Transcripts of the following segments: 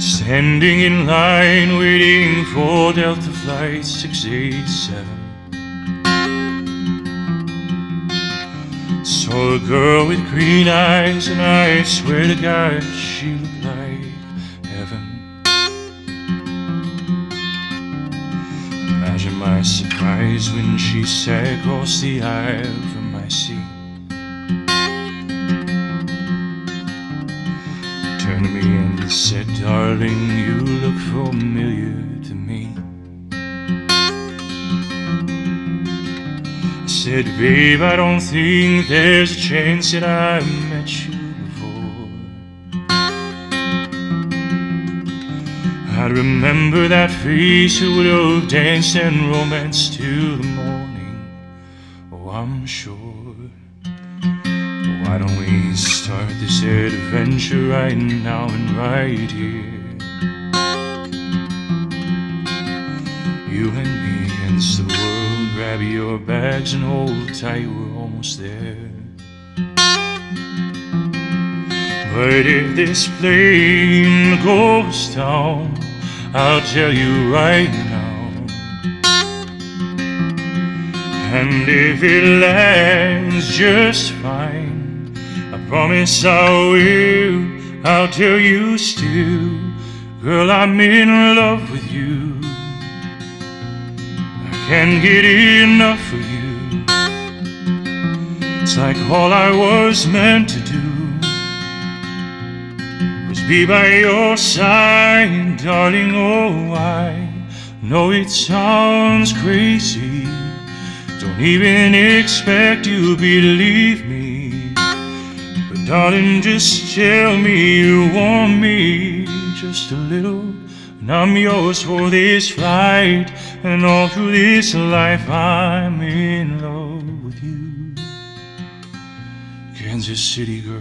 Standing in line waiting for Delta Flight 687. Saw a girl with green eyes, and I swear to God, she looked like heaven. Imagine my surprise when she sat across the aisle said, Darling, you look familiar to me. I said, Babe, I don't think there's a chance that I've met you before. I remember that face who would have danced and romanced till the morning. Oh, I'm sure. Why don't we start this adventure right now and right here? You and me against the world, grab your bags and hold tight, we're almost there. But if this plane goes down, I'll tell you right now. And if it lands just fine, I promise I will. I'll tell you still, girl, I'm in love with you. I can't get enough of you. It's like all I was meant to do was be by your side, darling. Oh, I know it sounds crazy. Don't even expect you to believe me. Darling, just tell me you want me just a little. And I'm yours for this flight. And all through this life, I'm in love with you. Kansas City girl.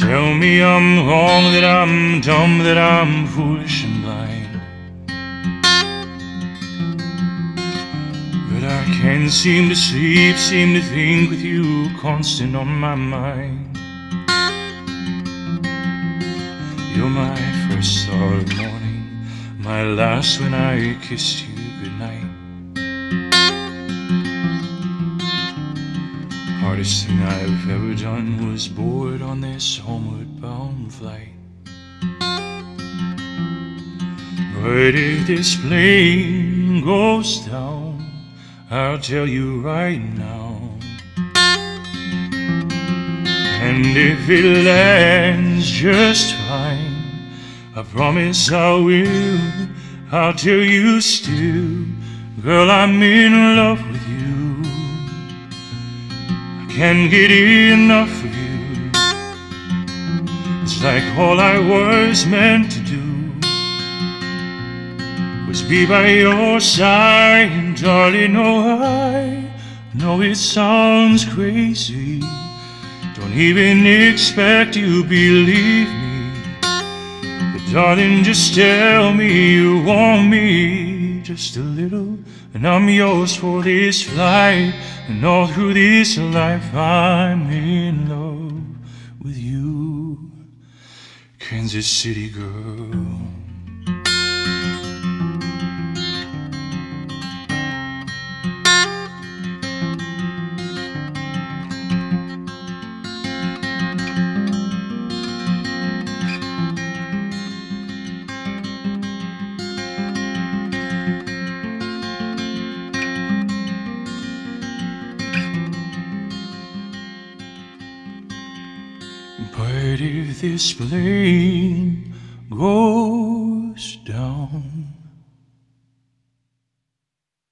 Tell me I'm wrong, that I'm dumb, that I'm foolish I can't seem to sleep, seem to think with you constant on my mind. You're my first star of morning, my last when I kissed you goodnight. Hardest thing I've ever done was board on this homeward bound flight. But if this plane goes down, I'll tell you right now. And if it lands just fine, I promise I will. I'll tell you still, girl, I'm in love with you. I can't get enough of you. It's like all I was meant to do was be by your side, And darling. Oh, I know it sounds crazy. Don't even expect you believe me. But darling, just tell me you want me just a little. And I'm yours for this flight. And all through this life, I'm in love with you. Kansas City girl. But if this plane goes down